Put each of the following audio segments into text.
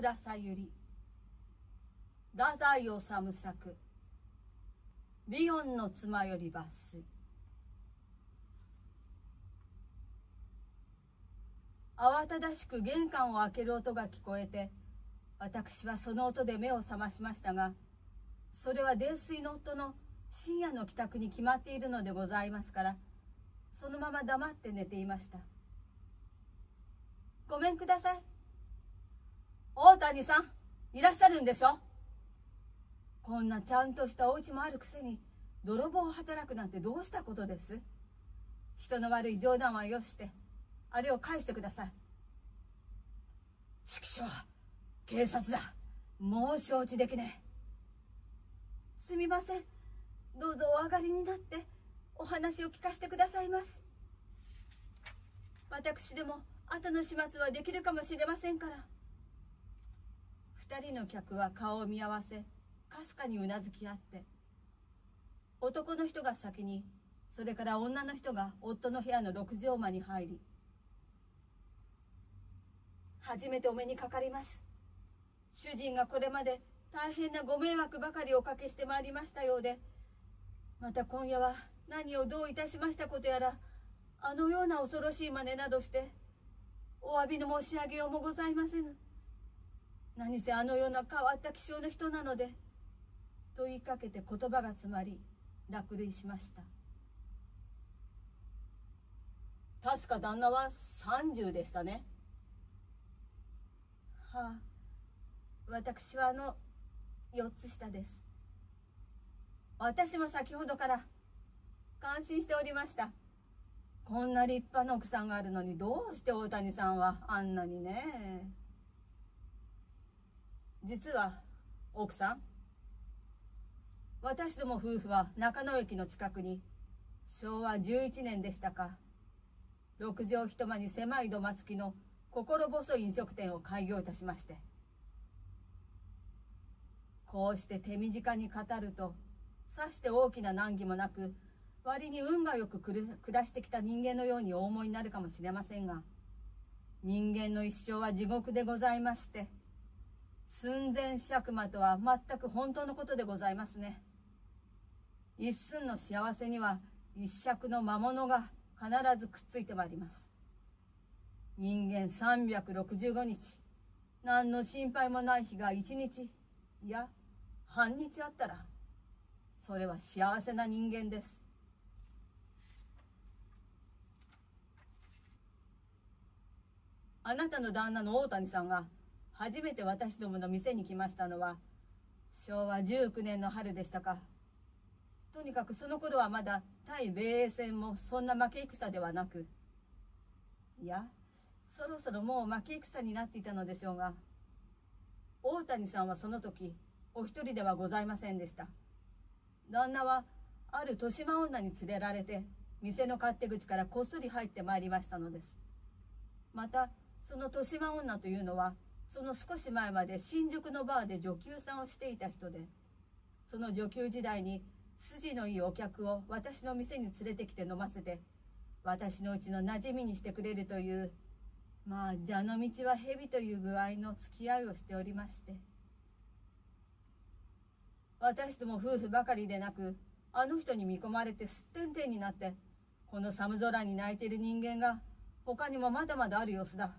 倉さゆり。太宰治作ビヨンの妻より抜粋。慌ただしく玄関を開ける音が聞こえて私はその音で目を覚ましましたがそれは泥酔の夫の深夜の帰宅に決まっているのでございますからそのまま黙って寝ていました。ごめんください。大谷さんいらっしゃるんでしょ？こんなちゃんとしたお家もあるくせに泥棒を働くなんてどうしたことです？人の悪い冗談はよしてあれを返してください。畜生警察だ。もう承知できねえ。すみません。どうぞお上がりになってお話を聞かせてくださいます。私でも後の始末はできるかもしれませんから。二人の客は顔を見合わせかすかにうなずき合って男の人が先にそれから女の人が夫の部屋の六畳間に入り初めてお目にかかります。主人がこれまで大変なご迷惑ばかりおかけしてまいりましたようでまた今夜は何をどういたしましたことやらあのような恐ろしい真似などしてお詫びの申し上げようもございませぬ。何せあのような変わった気性の人なのでと言いかけて言葉が詰まり落涙しました。確か旦那は30でしたね。はあ私はあの4つ下です。私も先ほどから感心しておりました。こんな立派な奥さんがあるのにどうして大谷さんはあんなにね。実は奥さん。私ども夫婦は中野駅の近くに昭和11年でしたか。6畳一間に狭い土間付きの心細い飲食店を開業いたしまして。こうして手短に語るとさして大きな難儀もなく割に運がよく暮らしてきた人間のようにお思いになるかもしれませんが人間の一生は地獄でございまして寸前尺馬とは全く本当のことでございますね。一寸の幸せには一尺の魔物が必ずくっついてまいります。人間365日。何の心配もない日が一日いや半日あったらそれは幸せな人間です。あなたの旦那の大谷さんが初めて私どもの店に来ましたのは昭和19年の春でしたか。とにかくその頃はまだ対米英戦もそんな負け戦ではなくいやそろそろもう負け戦になっていたのでしょうが大谷さんはその時お一人ではございませんでした。旦那はある豊島女に連れられて店の勝手口からこっそり入ってまいりましたのです。またその豊島女というのはその少し前まで新宿のバーで女給さんをしていた人でその女給時代に筋のいいお客を私の店に連れてきて飲ませて私のうちの馴染みにしてくれるというまあ蛇の道は蛇という具合の付き合いをしておりまして。私とも夫婦ばかりでなくあの人に見込まれてすってんてんになってこの寒空に泣いている人間が他にもまだまだある様子だ。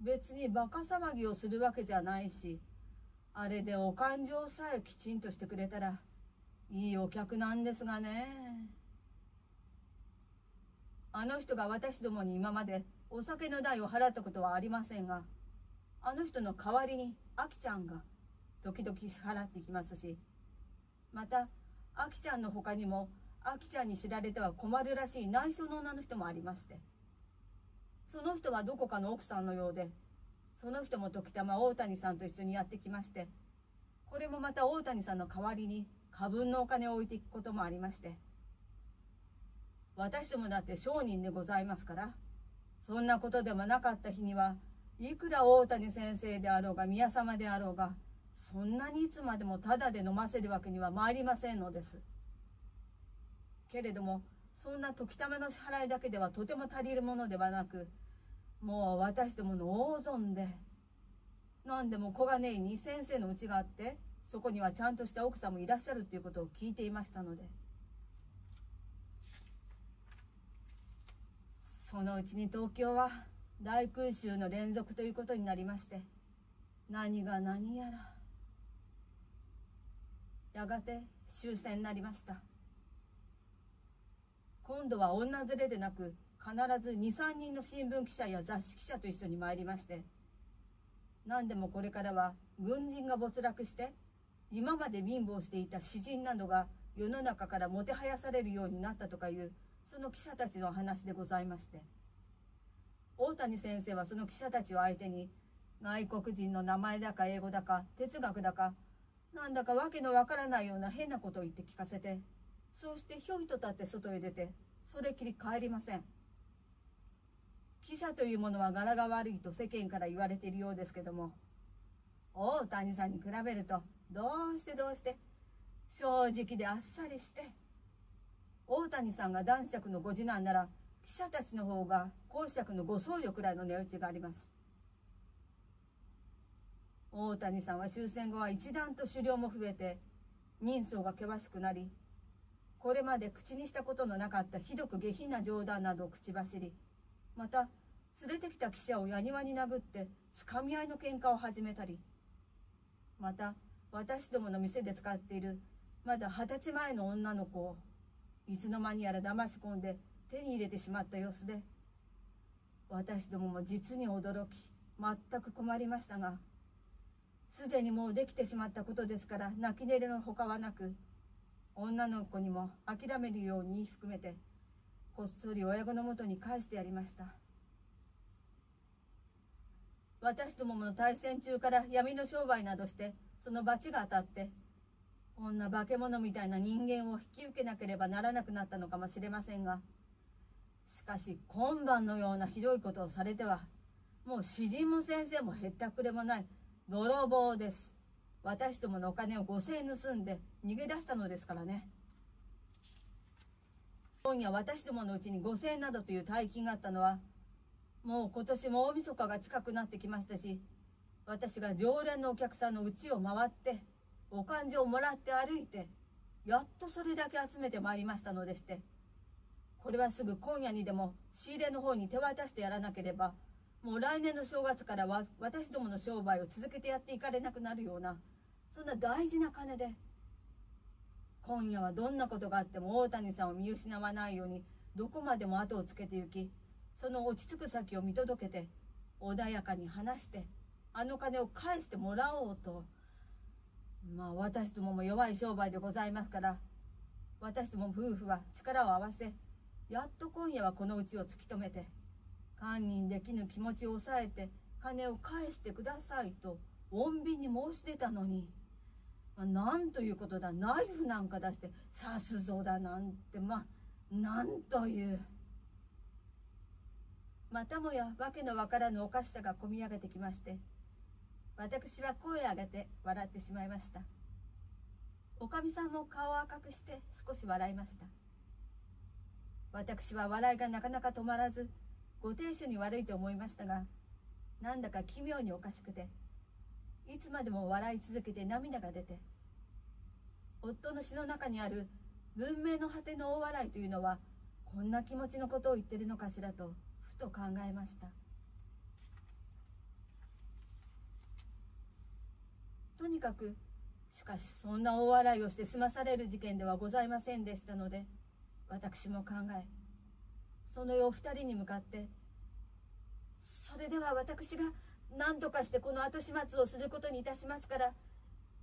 別にバカ騒ぎをするわけじゃないしあれでお勘定さえきちんとしてくれたらいいお客なんですがね。あの人が私どもに今までお酒の代を払ったことはありませんがあの人の代わりにあきちゃんが時々払ってきますしまたあきちゃんの他にもあきちゃんに知られては困るらしい内緒の女の人もありまして。その人はどこかの奥さんのようでその人も時たま大谷さんと一緒にやってきましてこれもまた大谷さんの代わりに過分のお金を置いていくこともありまして私どもだって商人でございますからそんなことでもなかった日にはいくら大谷先生であろうが宮様であろうがそんなにいつまでもタダで飲ませるわけには参りませんのです。けれどもそんな時ための支払いだけではとても足りるものではなくもう私どもの大損で何でも小金井に先生の家があってそこにはちゃんとした奥さんもいらっしゃるっていうことを聞いていましたので。そのうちに東京は大空襲の連続ということになりまして何が何やらやがて終戦になりました。今度は女連れでなく必ず23人の新聞記者や雑誌記者と一緒に参りまして何でもこれからは軍人が没落して今まで貧乏していた詩人などが世の中からもてはやされるようになったとかいうその記者たちの話でございまして大谷先生はその記者たちを相手に外国人の名前だか英語だか哲学だかなんだかわけのわからないような変なことを言って聞かせてそうしてひょいと立って外へ出てそれきり帰りません。記者というものは柄が悪いと世間から言われているようですけども大谷さんに比べるとどうしてどうして正直であっさりして大谷さんが男爵のご次男なら記者たちの方が公爵のご僧侶くらいの値打ちがあります。大谷さんは終戦後は一段と狩猟も増えて人相が険しくなりこれまで口にしたことのなかったひどく下品な冗談などを口走りまた連れてきた記者をやにわに殴ってつかみ合いの喧嘩を始めたりまた私どもの店で使っているまだ二十歳前の女の子をいつの間にやら騙し込んで手に入れてしまった様子で私どもも実に驚き全く困りましたがすでにもうできてしまったことですから泣き寝入れのほかはなく女の子にも諦めるように含めてこっそり親子のもとに返してやりました。私どもの大戦中から闇の商売などしてその罰が当たってこんな化け物みたいな人間を引き受けなければならなくなったのかもしれませんがしかし今晩のようなひどいことをされてはもう詩人も先生もへったくれもない泥棒です。私どものお金を5,000円盗んで逃げ出したのですからね。今夜私どものうちに5,000円などという大金があったのはもう今年も大晦日が近くなってきましたし私が常連のお客さんの家を回ってお勘定をもらって歩いてやっとそれだけ集めてまいりましたのでしてこれはすぐ今夜にでも仕入れの方に手渡してやらなければもう来年の正月からは私どもの商売を続けてやっていかれなくなるようなそんな大事な金で。今夜はどんなことがあっても大谷さんを見失わないようにどこまでも後をつけて行きその落ち着く先を見届けて穏やかに話してあの金を返してもらおうと。まあ私どもも弱い商売でございますから私ども夫婦は力を合わせやっと今夜はこのうちを突き止めて堪忍できぬ気持ちを抑えて金を返してくださいと穏便に申し出たのに、なんということだナイフなんか出して刺すぞだなんてまあなんという。またもや訳のわからぬおかしさがこみ上げてきまして私は声を上げて笑ってしまいましたおかみさんも顔を赤くして少し笑いました私は笑いがなかなか止まらずご亭主に悪いと思いましたがなんだか奇妙におかしくていつまでも笑い続けて涙が出て夫の詩の中にある文明の果ての大笑いというのはこんな気持ちのことを言ってるのかしらとふと考えました。とにかくしかしそんな大笑いをして済まされる事件ではございませんでしたので私も考えそのお二人に向かってそれでは私が何とかしてこの後始末をすることにいたしますから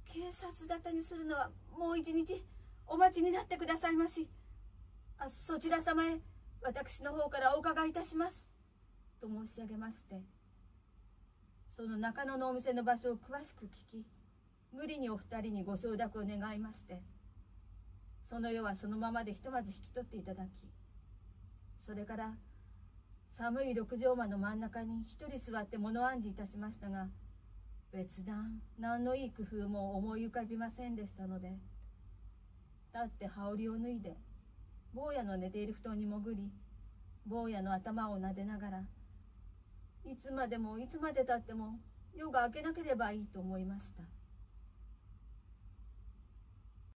警察沙汰にするのはもう一日お待ちになってくださいまし。あそちら様へ私の方からお伺いいたします」と申し上げましてその中野のお店の場所を詳しく聞き無理にお二人にご承諾を願いましてその夜はそのままでひとまず引き取っていただきそれから寒い六畳間の真ん中に一人座って物暗示いたしましたが別段。何のいい工夫も思い浮かびませんでしたので。立って羽織を脱いで坊やの寝ている布団に潜り坊やの頭を撫でながらいつまでもいつまでたっても夜が明けなければいいと思いました。